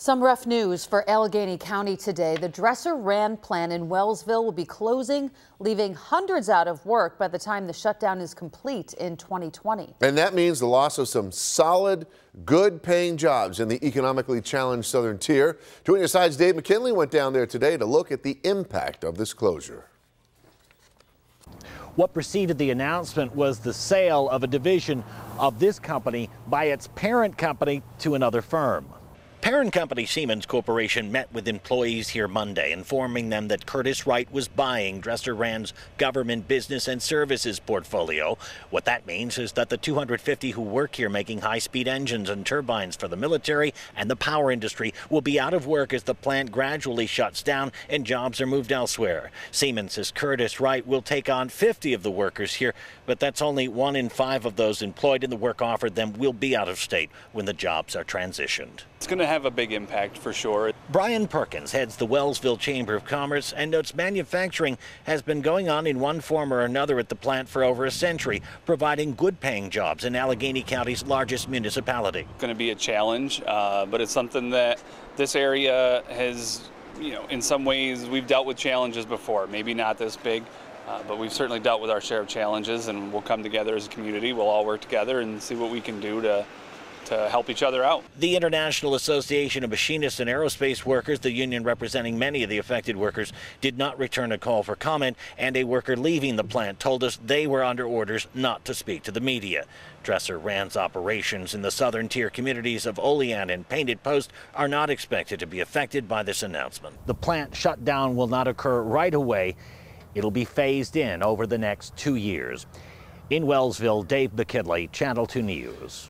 Some rough news for Allegany County today. The Dresser Rand plant in Wellsville will be closing, leaving hundreds out of work by the time the shutdown is complete in 2020. And that means the loss of some solid, good paying jobs in the economically challenged southern tier. 2 Side's Dave McKinley went down there today to look at the impact of this closure. What preceded the announcement was the sale of a division of this company by its parent company to another firm. Parent company Siemens Corporation met with employees here Monday, informing them that Curtiss-Wright was buying Dresser Rand's government business and services portfolio. What that means is that the 250 who work here making high-speed engines and turbines for the military and the power industry will be out of work as the plant gradually shuts down and jobs are moved elsewhere. Siemens says Curtiss-Wright will take on 50 of the workers here, but that's only one in five of those employed in the work offered them will be out of state when the jobs are transitioned. It's going to have a big impact for sure. Brian Perkins heads the Wellsville Chamber of Commerce and notes manufacturing has been going on in one form or another at the plant for over a century, providing good paying jobs in Allegany County's largest municipality. It's going to be a challenge, uh, but it's something that this area has, you know, in some ways we've dealt with challenges before, maybe not this big. Uh, but we've certainly dealt with our share of challenges and we'll come together as a community. We'll all work together and see what we can do to to help each other out. The International Association of Machinists and Aerospace Workers, the union representing many of the affected workers, did not return a call for comment, and a worker leaving the plant told us they were under orders not to speak to the media. Dresser Rand's operations in the southern tier communities of Olean and Painted Post are not expected to be affected by this announcement. The plant shutdown will not occur right away. It'll be phased in over the next two years. In Wellsville, Dave McKinley, Channel 2 News.